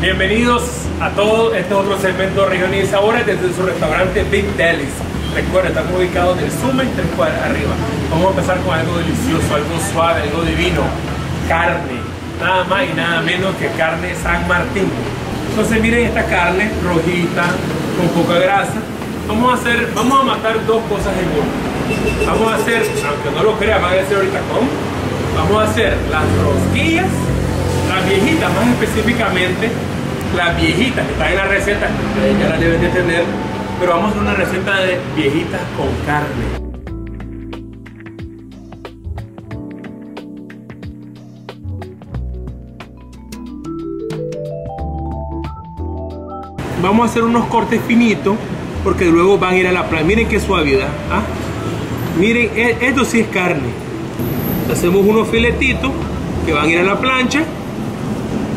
Bienvenidos a todos. Este es otro segmento Región y Sabores desde su restaurante Big Delis. Recuerden, estamos ubicados en el Summit, tres cuadras arriba. Vamos a empezar con algo delicioso, algo suave, algo divino. Carne. Nada más y nada menos que carne San Martín. Entonces miren esta carne rojita, con poca grasa. Vamos a hacer, vamos a matar dos cosas en uno. Vamos a hacer, aunque no lo crean, van a decir ahorita cómo. Vamos a hacer las rosquillas las viejitas más específicamente, las viejitas que están en la receta, que ya las deben de tener, pero vamos a hacer una receta de viejitas con carne. Vamos a hacer unos cortes finitos porque luego van a ir a la playa. Miren qué suavidad. ¿ah? Miren, e, esto sí es carne. Hacemos unos filetitos que van a ir a la plancha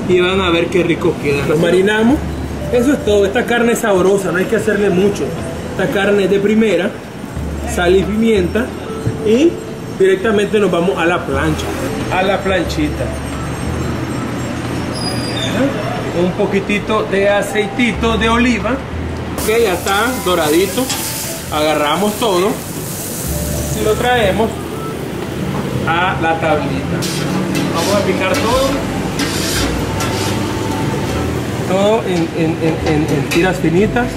y van a ver qué rico queda. Los marinamos. Eso es todo. Esta carne es sabrosa, no hay que hacerle mucho. Esta carne es de primera, sal y pimienta y directamente nos vamos a la plancha, a la planchita. Un poquitito de aceitito de oliva. Que ya está doradito. Agarramos todo y lo traemos a la tablita. Vamos a picar todo todo en, tiras finitas.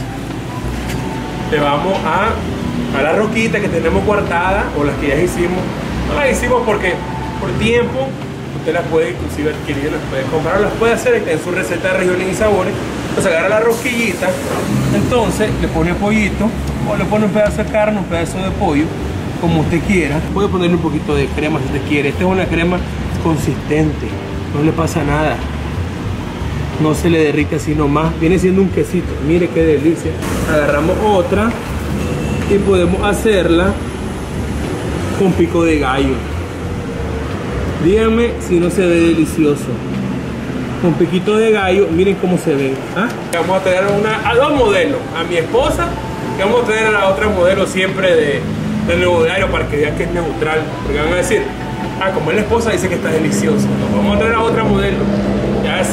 Le vamos a, a la roquita que tenemos guardada o las que ya hicimos. No las hicimos porque por tiempo usted las puede inclusive adquirir, las puede comprar, las puede hacer en su receta de regiones y sabores. Entonces agarra la rosquillita, entonces le pone pollito o le pone un pedazo de carne, un pedazo de pollo, como usted quiera. Puede ponerle un poquito de crema si usted quiere. Esta es una crema consistente, no le pasa nada no se le derrite así nomás. Viene siendo un quesito. Mire qué delicia. Agarramos otra y podemos hacerla con pico de gallo. Díganme si no se ve delicioso. Con piquito de gallo, miren cómo se ve. ¿ah? Vamos a tener una, a dos modelos. A mi esposa, que vamos a tener a la otra modelo siempre de, del nuevo diario para que vean que es neutral. Porque van a decir, ah, como es la esposa, dice que está delicioso. vamos a tener a otra modelo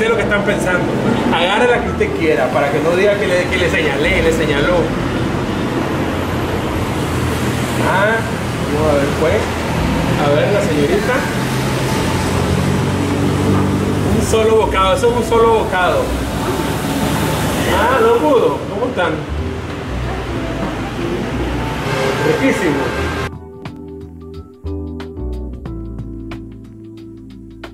lo que están pensando. Agarre la que usted quiera para que no diga que le, que le señalé, le señaló. Ah, vamos a ver pues. A ver la señorita. Un solo bocado, eso es un solo bocado. Ah, no pudo. ¿Cómo están? Riquísimo.